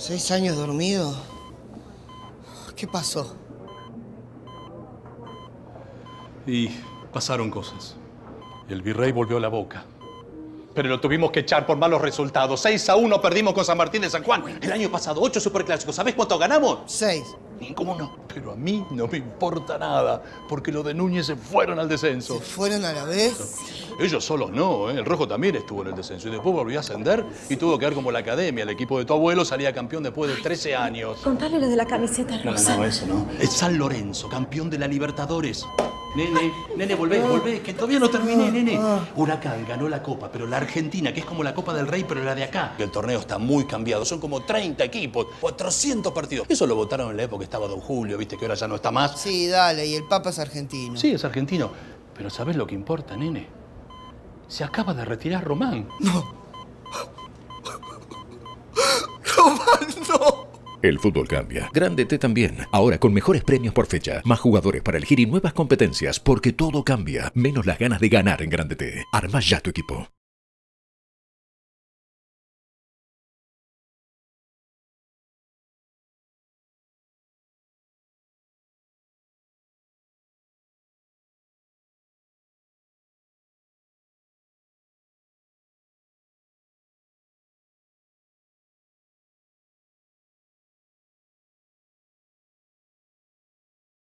¿Seis años dormido? ¿Qué pasó? Y pasaron cosas. El virrey volvió la boca. Pero lo tuvimos que echar por malos resultados. 6 a 1 perdimos con San Martín de San Juan. El año pasado, 8 superclásicos. ¿Sabés cuánto ganamos? Seis. Ninguno. Pero a mí no me importa nada, porque los de Núñez se fueron al descenso. ¿Se fueron a la vez? Ellos solos no, ¿eh? el Rojo también estuvo en el descenso y después volvió a ascender y tuvo que ver como la academia. El equipo de tu abuelo salía campeón después de 13 años. Contale lo de la camiseta No, no, rosa. no, eso no. Es San Lorenzo, campeón de la Libertadores. Nene, nene, volvé, volvé, que todavía no terminé, nene. Huracán ganó la Copa, pero la Argentina, que es como la Copa del Rey, pero la de acá. El torneo está muy cambiado, son como 30 equipos, 400 partidos. Eso lo votaron en la época que estaba Don Julio, viste que ahora ya no está más. Sí, dale, y el Papa es argentino. Sí, es argentino, pero ¿sabés lo que importa, nene? Se acaba de retirar Román. El fútbol cambia. Grande T también. Ahora con mejores premios por fecha. Más jugadores para elegir y nuevas competencias porque todo cambia. Menos las ganas de ganar en Grande T. Arma ya tu equipo.